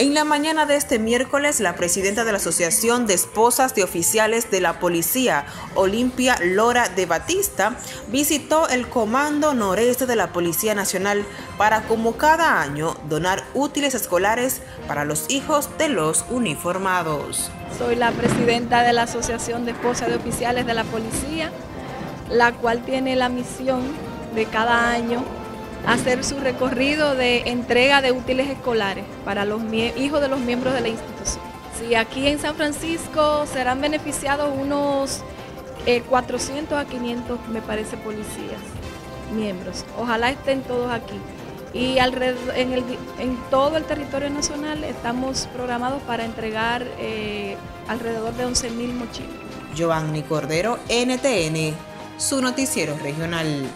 En la mañana de este miércoles, la presidenta de la Asociación de Esposas de Oficiales de la Policía, Olimpia Lora de Batista, visitó el Comando Noreste de la Policía Nacional para, como cada año, donar útiles escolares para los hijos de los uniformados. Soy la presidenta de la Asociación de Esposas de Oficiales de la Policía, la cual tiene la misión de cada año hacer su recorrido de entrega de útiles escolares para los hijos de los miembros de la institución. Sí, aquí en San Francisco serán beneficiados unos 400 eh, a 500, me parece, policías, miembros. Ojalá estén todos aquí. Y alrededor, en, todo el territorio nacional estamos programados para entregar eh, alrededor de 11 mil mochilas. Giovanni Cordero, NTN, su noticiero regional.